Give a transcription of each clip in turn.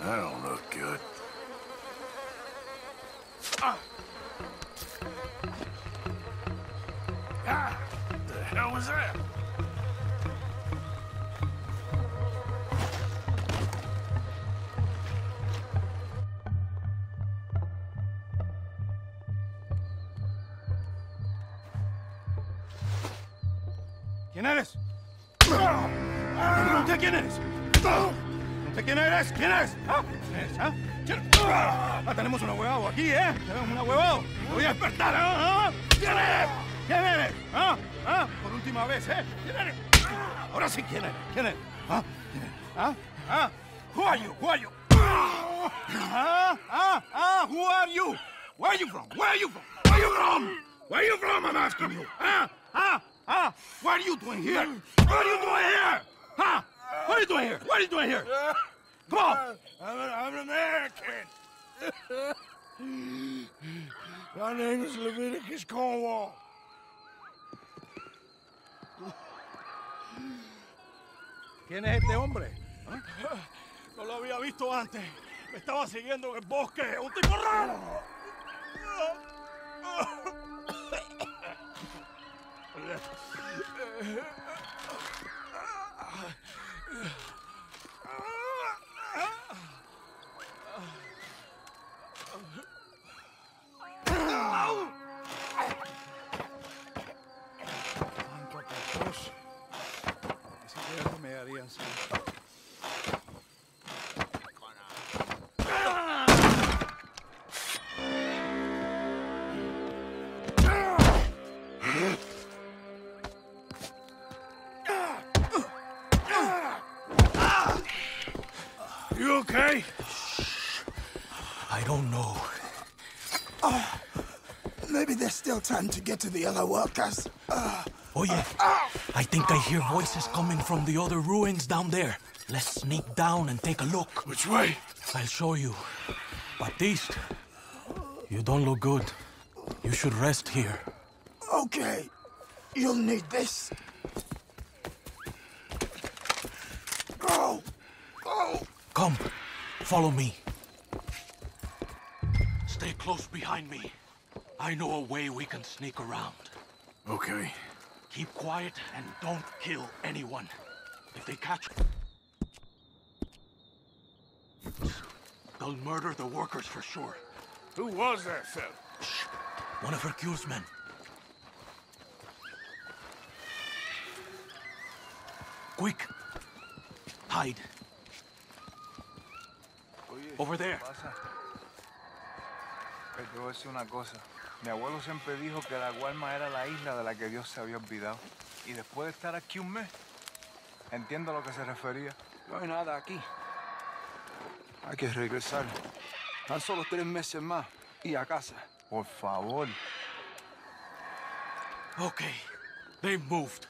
That don't look good. Ah! ah! The hell was that? ¿Quién eres? Pregunté quién eres. Pregunté quién eres. ¿Quién eres? ¿Ah? ¿Quién eres? ¿Ah? Ah, tenemos un huevado aquí, ¿eh? Tenemos un huevado. Voy a despertar, ¿ah? ¿Ah? ¿Quién eres? ¿Quién eres? ¿Ah? ¿Ah? Por última vez, ¿eh? ¿Quién eres? Ahora sí, ¿quién eres? ¿Quién eres? ¿Ah? ¿Ah? ¿Ah? Who are you? Who are you? Ah, ah, ah, who are you? Where are you from? Where are you from? Where are you from? Where are you from? I'm asking you. Ah, ah, ah. What are you doing here? What are you doing here? Huh? What are you doing here? What are you doing here? Come on. I'm an, I'm an American. My name is Leviticus Cornwall. ¿Quién es este hombre? No lo había visto antes. Me estaba siguiendo en el bosque. ¡Un tipo raro! Manca de Dios. Ni siquiera me harían salir. You okay? I don't know. Ah, maybe there's still time to get to the other workers. Oh, Oye, I think I hear voices coming from the other ruins down there. Let's sneak down and take a look. Which way? I'll show you. Baptiste, you don't look good. You should rest here. Okay, you'll need this. Go! Go! Come, follow me. Stay close behind me. I know a way we can sneak around. Okay. Keep quiet and don't kill anyone. If they catch they'll murder the workers for sure. Who was that fella? One of Hercule's men. Quick! Hide. Over there. voy a decir una cosa. Mi abuelo siempre dijo que la Guarma era la isla de la que Dios se había olvidado. Y después de estar aquí un mes, entiendo a lo que se refería. No hay nada aquí. Hay que regresar. Tan solo tres meses más y a casa. Por favor. Okay. They've moved.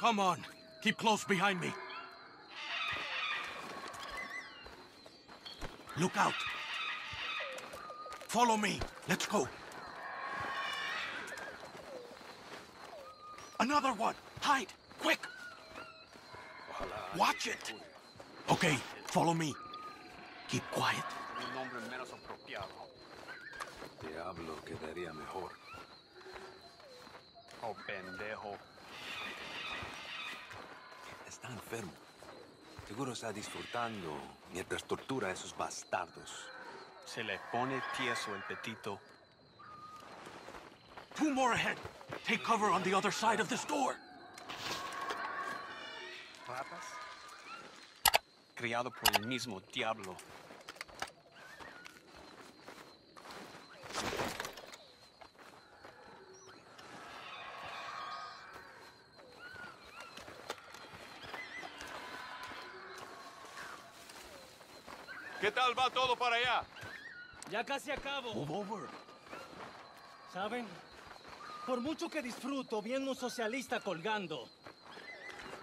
Come on. Keep close behind me. Look out. Follow me. Let's go. Another one. Hide. Quick. Watch it. Okay, follow me. Keep quiet. Un nombre menos apropiado. Diablo quedaría mejor. Oh, pendejo. Está enfermo. Seguro está disfrutando mientras tortura a esos bastardos. Se le pone tieso el petito. Two more ahead. Take cover on the other side of this door. ¿Ratas? Criado por el mismo diablo. ¿Qué tal va todo para allá? Ya casi acabo. Move over. ¿Saben? Por mucho que disfruto viendo un socialista colgando,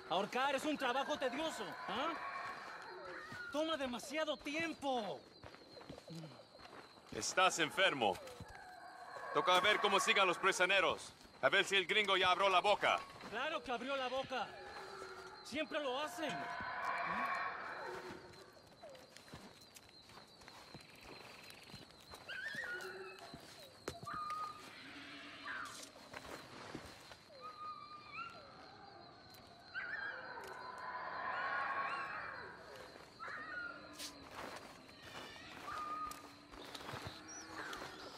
ahorcar es un trabajo tedioso, ¿ah? Toma demasiado tiempo. Estás enfermo. Toca ver cómo sigan los prisioneros. A ver si el gringo ya abrió la boca. Claro que abrió la boca. Siempre lo hacen.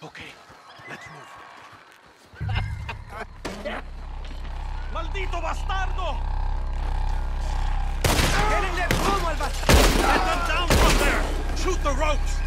Okay, let's move. ¡Maldito bastardo! Get them down from there! Shoot the ropes!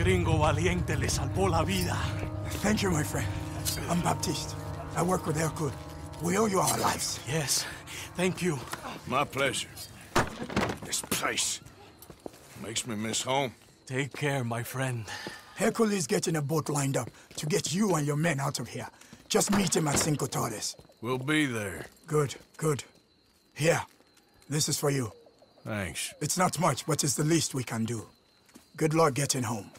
Gringo valiente le salvó la vida. Thank you, my friend. I'm Baptiste. I work with Hercule. We owe you our lives. Yes, thank you. My pleasure. This place makes me miss home. Take care, my friend. Hercule is getting a boat lined up to get you and your men out of here. Just meet him at Cinco Torres. We'll be there. Good, good. Here, this is for you. Thanks. It's not much, but it's the least we can do. Good luck getting home.